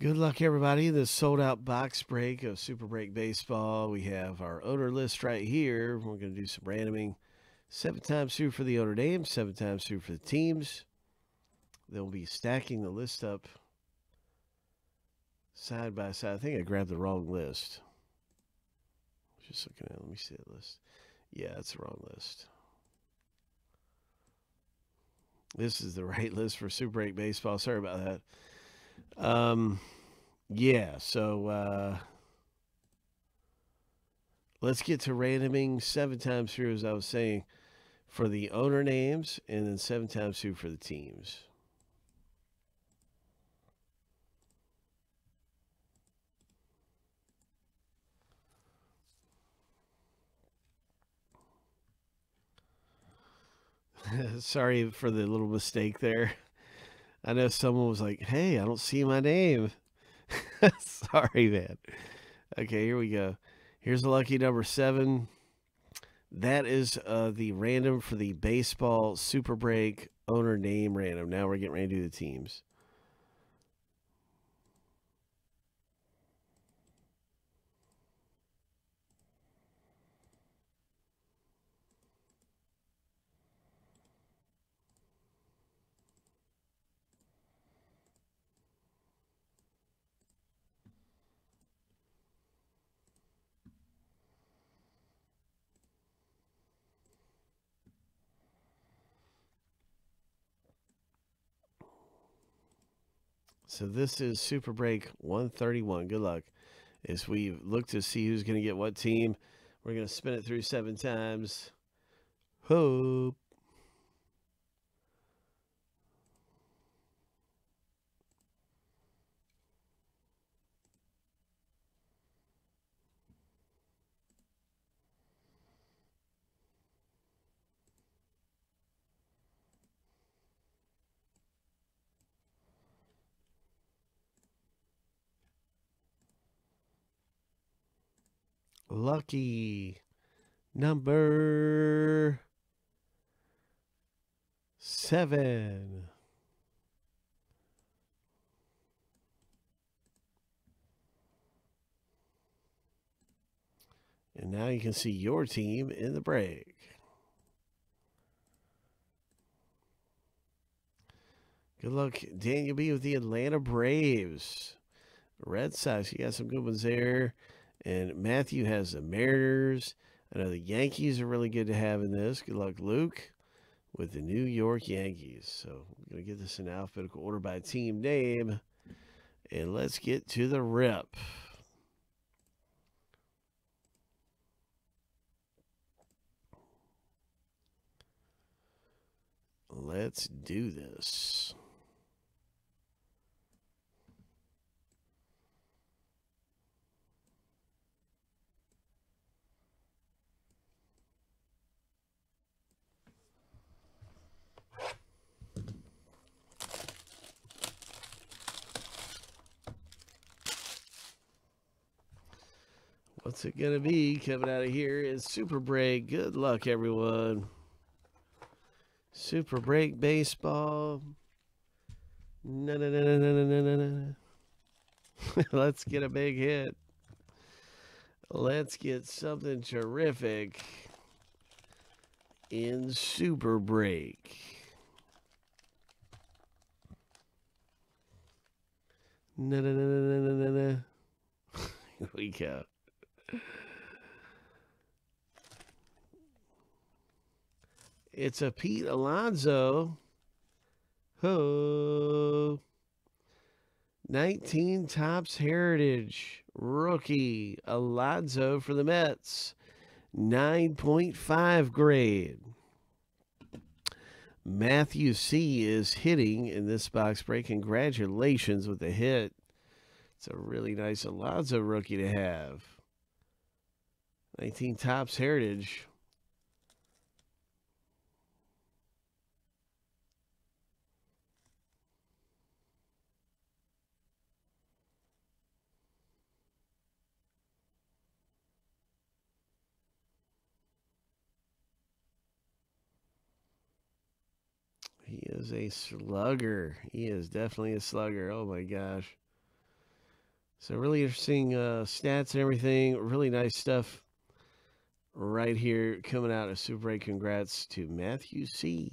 Good luck, everybody. This sold out box break of Super Break Baseball. We have our owner list right here. We're going to do some randoming. Seven times through for the owner names, seven times through for the teams. They'll be stacking the list up side by side. I think I grabbed the wrong list. Just looking at it. Let me see the list. Yeah, it's the wrong list. This is the right list for Super Break Baseball. Sorry about that. Um, yeah, so uh, let's get to randoming seven times through, as I was saying, for the owner names, and then seven times through for the teams. Sorry for the little mistake there. I know someone was like, "Hey, I don't see my name." Sorry, man. Okay, here we go. Here's the lucky number seven. That is uh, the random for the baseball super break owner name random. Now we're getting ready to do the teams. So this is Super Break 131. Good luck. As we look to see who's going to get what team, we're going to spin it through seven times. Hope. Lucky number seven. And now you can see your team in the break. Good luck, Daniel B. with the Atlanta Braves. Red Sox, you got some good ones there. And Matthew has the Mariners. I know the Yankees are really good to have in this. Good luck, Luke, with the New York Yankees. So I'm going to get this in alphabetical order by team name. And let's get to the rip. Let's do this. What's it going to be coming out of here is Super Break. Good luck, everyone. Super Break Baseball. No, no, no, no, no, no, no. Let's get a big hit. Let's get something terrific in Super Break. No, no, no, no, no, no, no. Here we go. It's a Pete Alonso. Ho. 19 Topps Heritage rookie Alonso for the Mets. 9.5 grade. Matthew C is hitting in this box break. Congratulations with the hit. It's a really nice Alonzo rookie to have. 19 Topps Heritage. He is a slugger. He is definitely a slugger. Oh my gosh. So really interesting uh, stats and everything. Really nice stuff right here coming out of Super Break. Congrats to Matthew C.